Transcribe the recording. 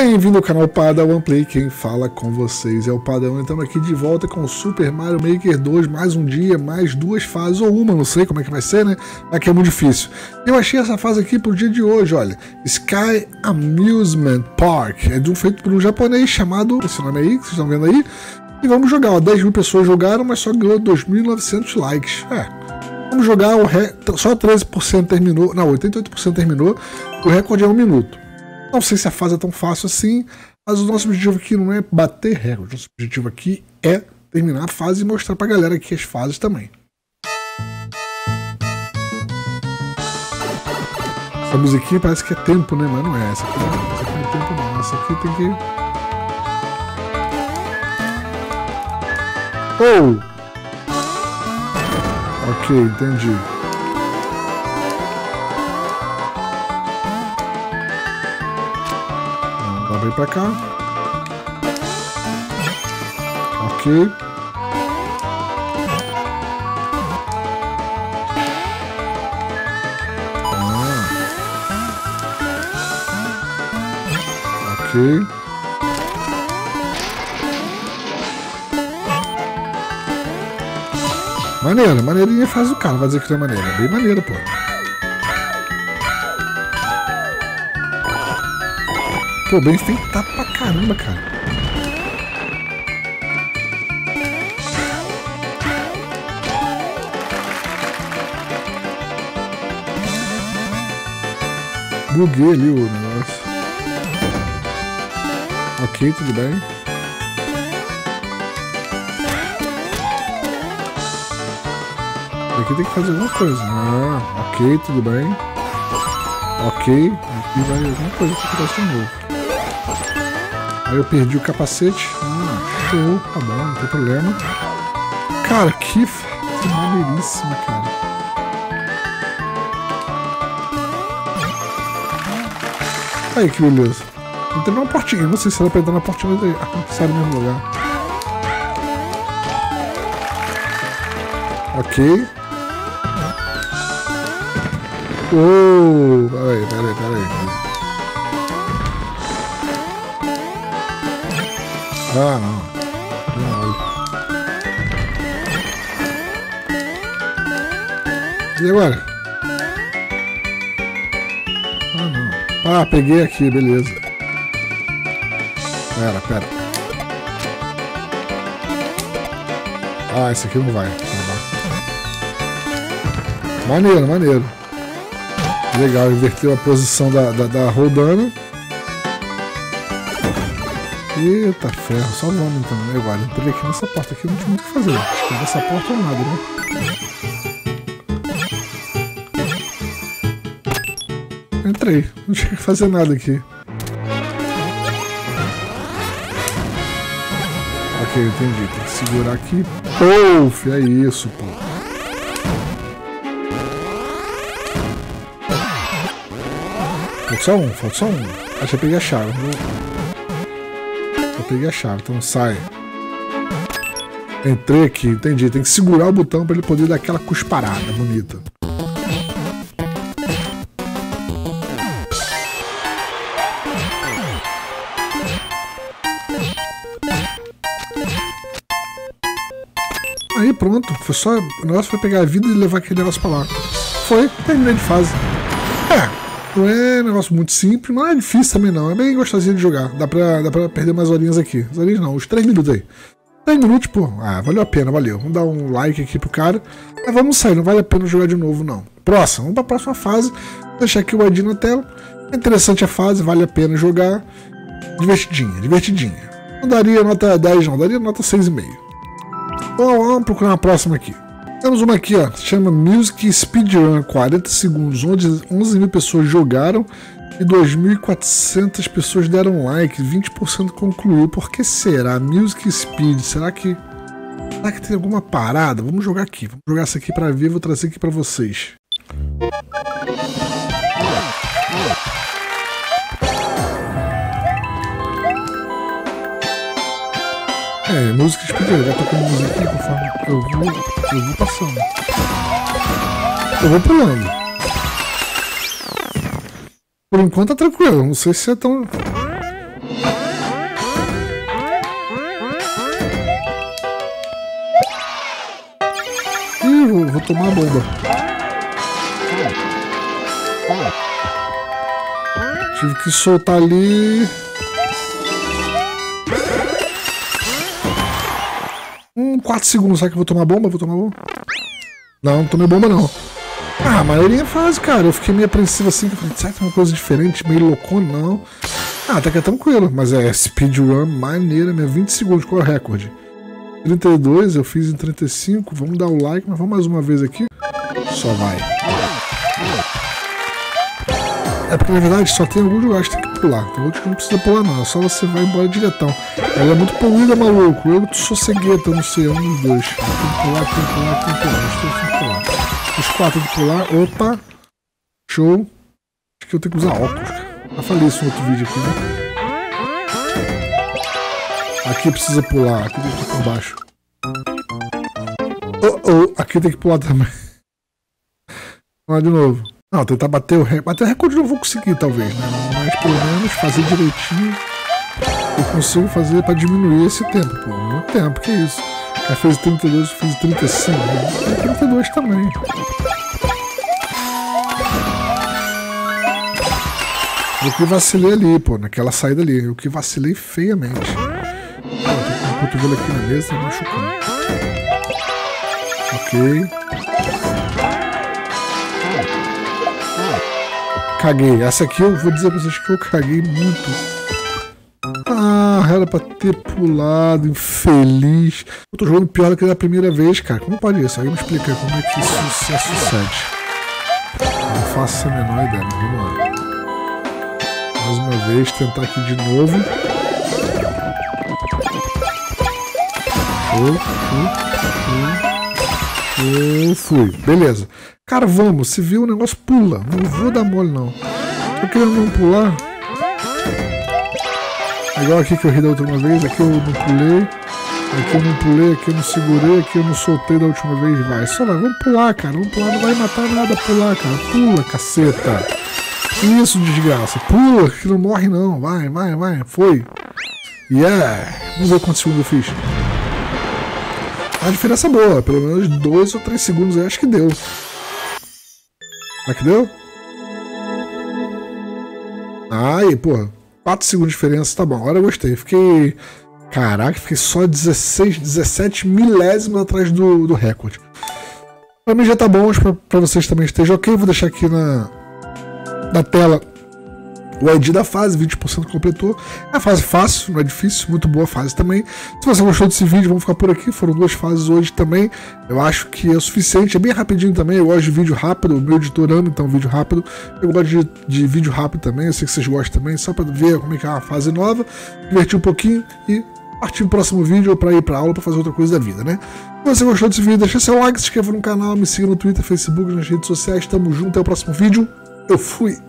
Bem-vindo ao canal Padawan Play, quem fala com vocês é o Padawan, estamos aqui de volta com Super Mario Maker 2, mais um dia, mais duas fases, ou uma, não sei como é que vai ser, né? Aqui é muito difícil. Eu achei essa fase aqui pro dia de hoje, olha, Sky Amusement Park, é de um feito por um japonês chamado, esse nome aí, que vocês estão vendo aí, e vamos jogar, ó, 10 mil pessoas jogaram, mas só ganhou 2.900 likes, é... Vamos jogar, o re... só 13% terminou, não, 88% terminou, o recorde é um minuto. Não sei se a fase é tão fácil assim, mas o nosso objetivo aqui não é bater recorde. Nosso objetivo aqui é terminar a fase e mostrar pra galera aqui as fases também. Essa musiquinha parece que é tempo, né? Mas não é. Essa aqui não, essa aqui não é tempo não. Essa aqui tem que... Oh! Ok, entendi. Vem pra cá. Ok. Ok. Maneira, maneirinha faz o cara, vai dizer que não é maneira. Bem maneira, pô. Pô, bem feitado pra caramba, cara. Buguei ali o negócio. Ok, tudo bem. Aqui tem que fazer alguma coisa. Ah, ok, tudo bem. Ok, aqui vai alguma coisa que acontece de novo. Aí eu perdi o capacete. Ah, show, tá bom, não tem problema. Cara, que, que maneiríssimo, cara. Aí que beleza. Entrou numa portinha, não sei se ela pra entrar na portinha, mas ah, sai no mesmo lugar. Ok. Uou! Peraí, Ah, não. E agora? Ah, não. Ah, peguei aqui, beleza. Pera, pera. Ah, esse aqui não vai. Maneiro, maneiro. Legal, inverteu a posição da, da, da rodando. Eita ferro, só vamos então, né? Agora entrei aqui nessa porta aqui, não tinha muito o que fazer. Acho que nessa porta ou nada, né? Entrei, não tinha que fazer nada aqui. Ok, entendi. Tem que segurar aqui. Puf, é isso, pô. Falta só um, falta só um. Que eu peguei a chave. Vou peguei a chave, então sai. Entrei aqui, entendi. Tem que segurar o botão para ele poder dar aquela cusparada bonita. Aí pronto, foi só. O negócio foi pegar a vida e levar aquele negócio pra lá. Foi, terminei de fase. É, não é negócio muito simples, não é difícil também não. É bem gostosinho de jogar. Dá pra, dá pra perder mais horinhas aqui. As horinhas não, uns 3 minutos aí. 3 minutos, pô. Ah, valeu a pena, valeu. Vamos dar um like aqui pro cara. Mas vamos sair, não vale a pena jogar de novo, não. Próximo, vamos pra próxima fase. Vou deixar aqui o ID na tela. É interessante a fase, vale a pena jogar. Divertidinha, divertidinha. Não daria nota 10, não, daria nota 6,5. Então vamos procurar uma próxima aqui. Temos uma aqui, ó, chama Music Speedrun, 40 segundos, onde 11 mil pessoas jogaram e 2.400 pessoas deram like, 20% concluiu. Por que será? Music Speed, será que será que tem alguma parada? Vamos jogar aqui, vamos jogar essa aqui para ver, vou trazer aqui para vocês. É, música de pedreiro, vai tocando musiquinha conforme eu vou, eu vou passando. Eu vou pulando. Por enquanto tá tranquilo, não sei se é tão... Ih, vou, vou tomar a bomba. Tive que soltar ali... 4 segundos. Será que eu vou tomar bomba? Vou tomar bomba? Não, não tomei bomba não. Ah, a maioria faz, cara. Eu fiquei meio apreensivo assim. Falei, será que tem uma coisa diferente? Meio loucona? Não. Ah, até que é tranquilo. Mas é speedrun maneira mesmo. 20 segundos. Qual é o recorde? 32, eu fiz em 35. Vamos dar o like, mas vamos mais uma vez aqui. Só vai. É porque na verdade só tem alguns lugares que tem que pular. Tem outros que não precisa pular não. É só você vai embora diretão. Ela é muito poluída, maluco. Eu sou cegueta, não sei. Um dos dois. Tem que pular, tem que pular, tem que pular. Os tem que pular. Os quatro tem que pular. Opa! Show! Acho que eu tenho que usar óculos. Já falei isso no outro vídeo aqui, né? Aqui precisa pular, aqui tem que ir por baixo. Oh, oh, aqui tem que pular também. Vamos lá de novo. Não, tentar bater o recorde. Bater o recorde não vou conseguir, talvez, né? Mas pelo menos fazer direitinho. Eu consigo fazer pra diminuir esse tempo, pô. Muito tempo, que isso? Já fez 32, eu fiz 35. Né? 32 também. Eu que vacilei ali, pô, naquela saída ali. Eu que vacilei feiamente cotovelo aqui na mesa, tá machucando. Ok. Caguei. Essa aqui eu vou dizer pra vocês que eu caguei muito. Ah, era pra ter pulado, infeliz. Eu tô jogando pior do que da primeira vez, cara. Como pode isso? Alguém me explica como é que isso se sucede. Não faço a menor ideia, mas vamos lá. Mais uma vez, tentar aqui de novo. Eu fui. Beleza. Cara, vamos. Se viu o negócio, pula. Não vou dar mole, não. Tô querendo não pular. Igual aqui que eu ri da última vez. Aqui eu não pulei. Aqui eu não pulei. Aqui eu não segurei. Aqui eu não soltei da última vez. Vai. Só vai. Vamos pular, cara. Vamos pular. Não vai matar nada pular, cara. Pula, caceta. Isso, desgraça. Pula, que não morre, não. Vai, vai, vai. Foi. Yeah. Vamos ver quantos segundos eu fiz. A diferença é boa, pelo menos dois ou três segundos eu acho que deu. Será que deu? Aí, pô, 4 segundos de diferença, tá bom, agora eu gostei. Fiquei. Caraca, fiquei só 16, 17 milésimos atrás do, do recorde. Pra mim já tá bom, acho que pra, vocês também esteja ok. Vou deixar aqui na, na tela o ID da fase, 20% completou. É a fase fácil, não é difícil, muito boa fase também. Se você gostou desse vídeo, vamos ficar por aqui. Foram duas fases hoje também. Eu acho que é o suficiente, é bem rapidinho também. Eu gosto de vídeo rápido, o meu editor ama, então vídeo rápido. Eu gosto de, de vídeo rápido também, eu sei que vocês gostam também, só para ver como é que é a fase nova, divertir um pouquinho e partir pro próximo vídeo ou para ir para aula para fazer outra coisa da vida, né? Se você gostou desse vídeo, deixa seu like, se inscreva no canal, me siga no Twitter, Facebook, nas redes sociais. Tamo junto, até o próximo vídeo. Eu fui!